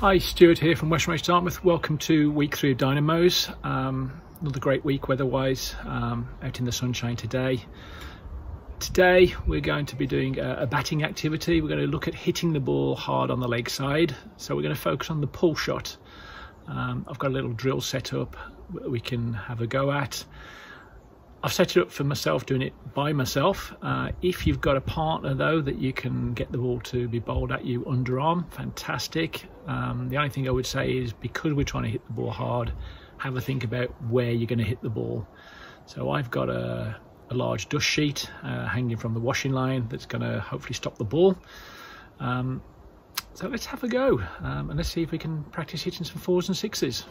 Hi, Stuart here from West Bromwich Dartmouth. Welcome to week three of Dynamos. Um, another great week weather-wise, um, out in the sunshine today. Today we're going to be doing a, a, batting activity. We're going to look at hitting the ball hard on the leg side. So we're going to focus on the pull shot. Um, I've got a little drill set up we can have a go at. I've set it up for myself doing it by myself. Uh, if you've got a partner though that you can get the ball to be bowled at you underarm, fantastic. Um, the only thing I would say is because we're trying to hit the ball hard, have a think about where you're going to hit the ball. So I've got a, a large dust sheet uh, hanging from the washing line that's going to hopefully stop the ball. Um, so let's have a go um, and let's see if we can practice hitting some fours and sixes.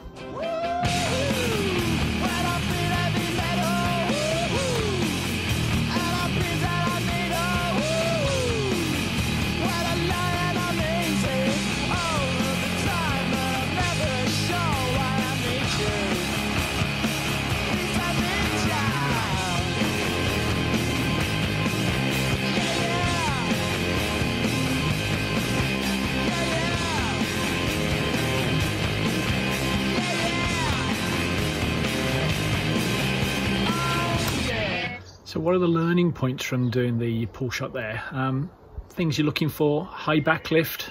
So what are the learning points from doing the pull shot there? Um, things you're looking for, high back lift,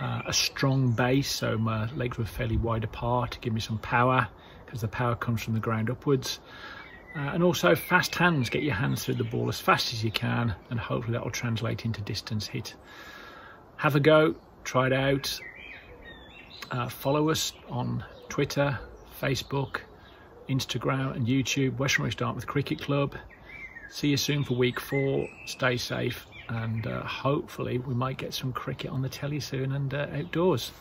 uh, a strong base, so my legs were fairly wide apart to give me some power because the power comes from the ground upwards. Uh, and also fast hands, get your hands through the ball as fast as you can and hopefully that will translate into distance hit. Have a go, try it out. Uh, follow us on Twitter, Facebook, Instagram and YouTube, West Bromwich Dartmouth Cricket Club. See you soon for week four. Stay safe and uh, hopefully we might get some cricket on the telly soon and uh, outdoors.